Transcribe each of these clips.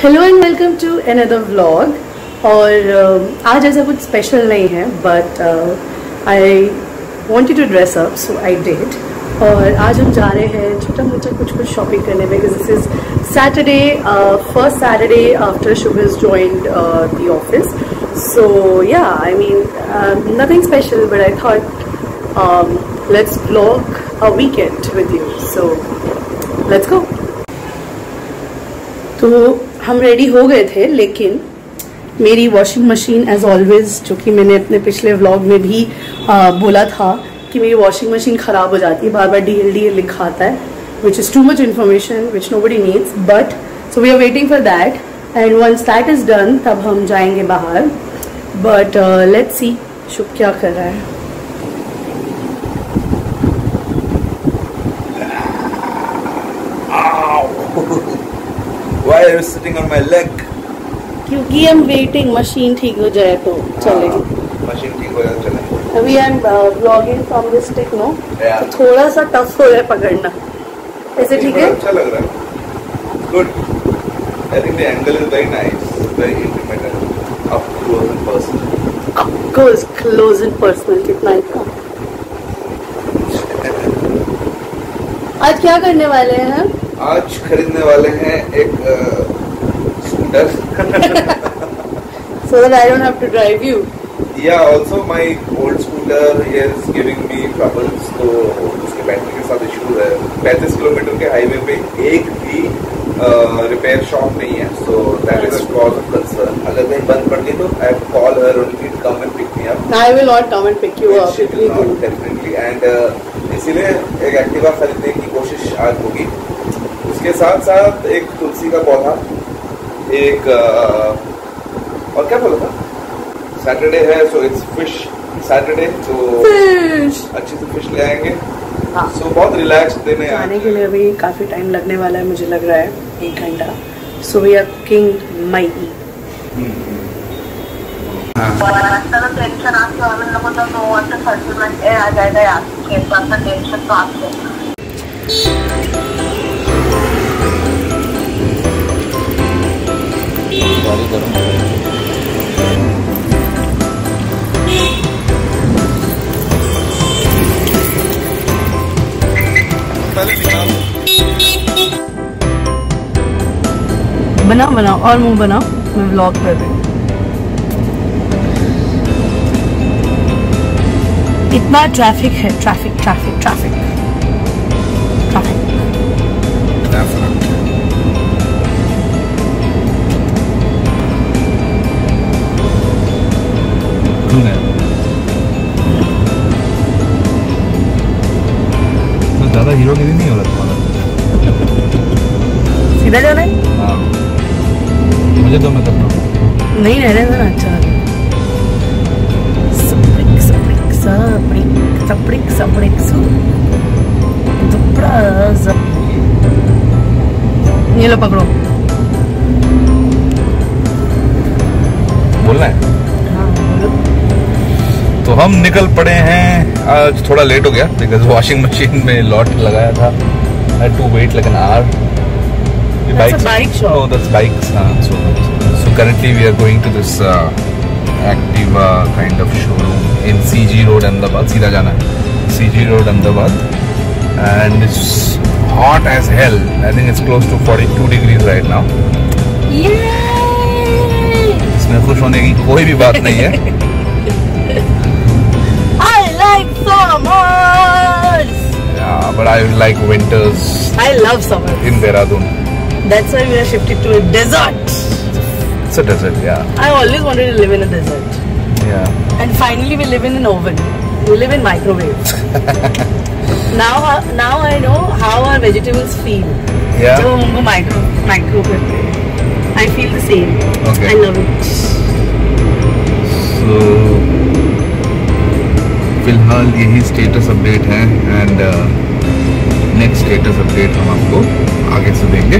Hello and welcome to another vlog और uh, आज ऐसा कुछ स्पेशल नहीं है but I wanted to dress up so I did और आज हम जा रहे हैं छोटा मोटा कुछ कुछ शॉपिंग करने में this is Saturday first Saturday after is joined the office so yeah I mean nothing special but I thought let's blog a weekend with you so let's go तो हम रेडी हो गए थे लेकिन मेरी वॉशिंग मशीन एज ऑलवेज जो कि मैंने अपने पिछले व्लॉग में भी आ, बोला था कि मेरी वॉशिंग मशीन ख़राब हो जाती है बार बार डी एल डी एल लिखा आता है which is too much information which nobody needs but so we are waiting for that and once that is done तब हम जाएँगे बाहर बट लेट्स सी शुभ क्या कर रहा है। Why are you sitting on my leg? क्योंकि हम वेटिंग मशीन ठीक हो जाए तो चलेगी। मशीन ठीक हो जाए चले अभी I am blogging from this no Yeah. तो थोड़ा सा टफ हो रहा है पकड़ना। ऐसे ठीक है? अच्छा लग रहा है। Good I think the angle is very nice very intimate up close and personal of course close and personal कितना ही आज क्या करने वाले हैं? आज खरीदने वाले हैं एक scooter so I don't have to drive you ya also my old scooter is giving me troubles तो उसके बैटरी के साथ इशू है। पैंतीस किलोमीटर के हाईवे पे एक भी रिपेयर शॉप नहीं है so that is cause of concern अगर कहीं बंद पड़ गई तो I call her only to come and pick me up I will not come and pick you up definitely and इसीलिए एक एक्टिवा खरीदने की कोशिश आज होगी। उसके साथ साथ एक तुलसी का पौधा एक uh, और क्या बोला था? सैटरडे है सो इट्स फ़िश सैटरडे तो फ़िश अच्छे से फ़िश ले आएँगे। हाँ। सो बहुत रिलैक्स देने जाने के लिए अभी काफ़ी टाइम लगने वाला है मुझे लग रहा है एक घंटा। So we are cooking my tension आपके और हम लोगों तो नो वन तो सेटलमेंट आ जाएगा यार केस का टेंशन तो आपको बनाओ बनाओ, और मुँह बनाओ। मैं व्लॉग कर रही इतना ट्रैफ़िक है ट्रैफ़िक ट्रैफ़िक ट्रैफ़िक ज़्यादा हीरोगिरी नहीं हो रहा तुम्हारा सीधा जाना है हाँ. मुझे तो मैं करना नहीं रहने देना अच्छा. सपड़िक सपड़िक सपड़िक सपड़िक सपड़िक सु. दुपड़ा ये लो पकड़ो. बोलना है? हाँ बोलो. तो हम निकल पड़े हैं। आज थोड़ा लेट हो गया बिकॉज़ वॉशिंग मशीन में लॉट लगाया था। I to wait like an hour bike bike so so we are going to this Activa kind of showroom in CG road Ahmedabad सीधा जाना है। CG road Ahmedabad and it's hot as hell i think it's close to 42 degrees right now इसमें खुश होने की कोई भी बात नहीं है। like summers. Yeah, but I like winters. I love summers. In Dehradun. That's why we are shifted to a desert. It's a desert, yeah. I always wanted to live in a desert. Yeah. And finally, we live in an oven. We live in microwave. now, uh, now I know how our vegetables feel. Yeah. So, micro, microwave. I feel the same. Okay. I love it. So. फ़िलहाल यही status update है and next status update हम आपको आगे से देंगे।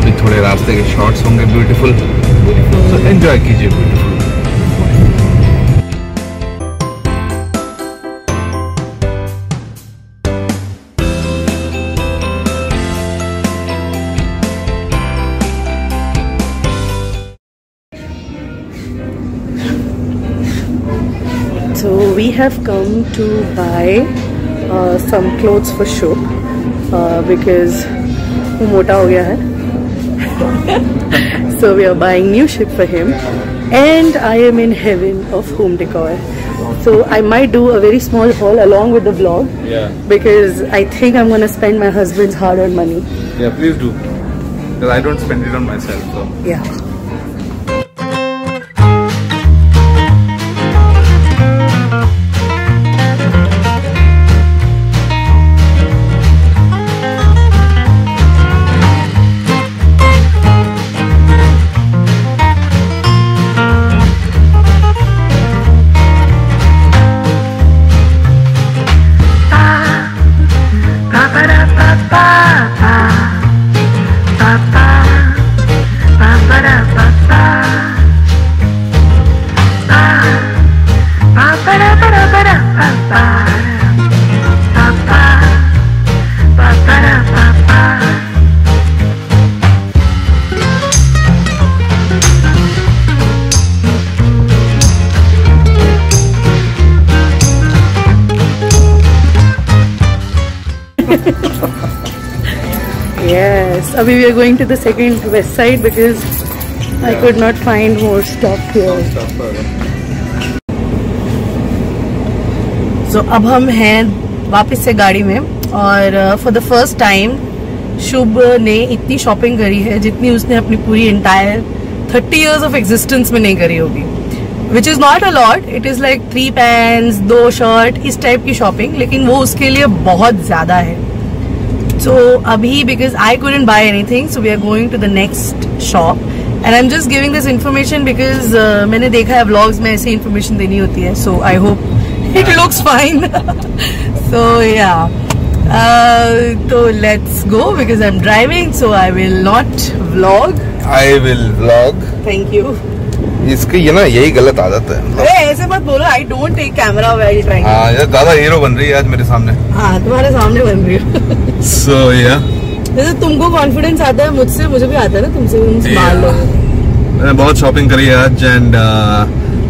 अभी थोड़े रास्ते के शॉर्ट्स होंगे ब्यूटीफुल एंजॉय कीजिए beautiful have come to buy uh, some clothes for Shubh uh, because वो मोटा हो गया है so we are buying new shit for him and I am in heaven of home decor so I might do a very small haul along with the vlog Yeah. because I think I'm gonna spend my husband's hard-earned money Yeah, please do. Because I don't spend it on myself. So. yeah ba-da-ba-ba-ba. Abhi we are going to the second west side because I could not find more stuff here. So अब हम हैं वापस से गाड़ी में और for the first time Shubh ने इतनी शॉपिंग करी है जितनी उसने अपनी पूरी इंटायर 30 इयर्स ऑफ़ एग्जिस्टेंस में नहीं करी होगी। Which is not a lot it is like three pants दो शर्ट इस टाइप की शॉपिंग लेकिन वो उसके लिए बहुत ज़्यादा है। So Abhi, because I couldn't buy anything, so we are going to the next shop. And I'm just giving this information because uh, मैंने देखा है vlogs में ऐसी information देनी होती है. So I hope it looks fine. so yeah. Uh, so let's go because I'm driving, so I will not vlog. I will vlog. Thank you. इसकी ये ना यही गलत आदत है अरे ऐसे मत बोलो. I don't take camera while driving. हाँ यार ज़्यादा हीरो बन रही है आज मेरे सामने हाँ तुम्हारे सामने बन रही हूँ. सो या जैसे तुमको कॉन्फिडेंस आता है मुझसे मुझे भी आता है ना तुमसे तुम संभाल लो. मैंने बहुत शॉपिंग करी है आज and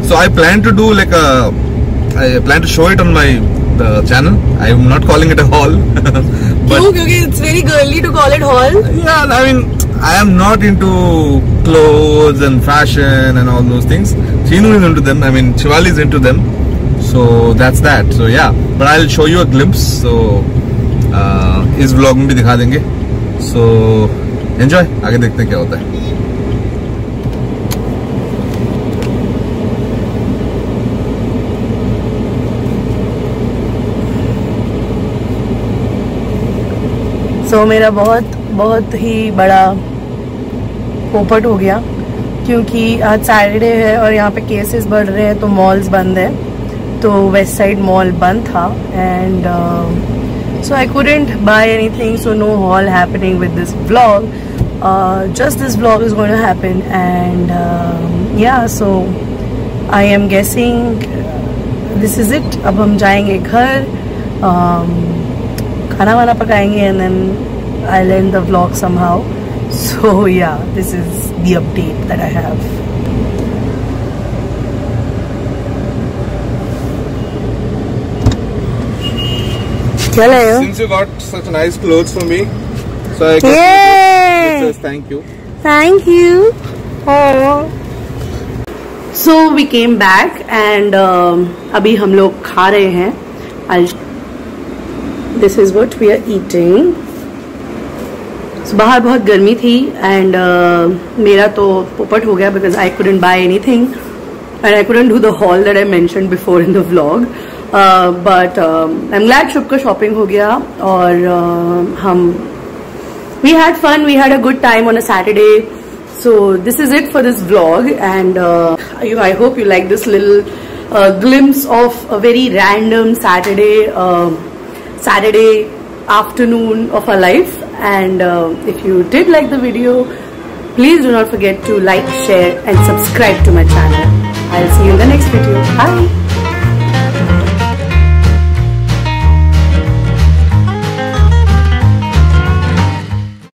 so I plan to do like I plan to show it on my channel I am not calling it a haul क्यों क्योंकि it's very girly to call it haul Yeah, I mean, I am not into clothes and fashion and all those things. Chinu is into them. I mean, Shivali is into them. So that's that. So yeah, but I'll show you a glimpse. So uh, इस vlog में भी दिखा देंगे. So enjoy. आगे देखते हैं क्या होता है. सो so, मेरा बहुत बहुत ही बड़ा पोपट हो गया क्योंकि आज सैटरडे है और यहाँ पे केसेस बढ़ रहे हैं तो मॉल्स बंद है। तो वेस्ट साइड मॉल बंद था and so I couldn't buy anything so no haul happening with this blog just this blog is going to happen and ya so I am guessing this is it अब हम जाएँगे घर um, खाना वाना पकाएँगे and then I learn the blog somehow so yeah this is the update that I have क्या लाए हो Since you got such nice clothes for me, so I guess Yay! thank you. Thank you. Oh. So we came back and um, अभी हम लोग खा रहे हैं I'll this is what we are eating. बाहर बहुत गर्मी थी एंड uh, मेरा तो पोपट हो गया because I couldn't buy anything and I couldn't do the haul that I mention before in the blog but I am glad Shubh का शॉपिंग हो गया और uh, हम we had fun we had a good time on a Saturday so this is it for this blog and I hope you like this lil glimpse of a very random Saturday Saturday afternoon of our life. And uh, if you did like the video please do not forget to like share and subscribe to my channel. I'll see you in the next video. Bye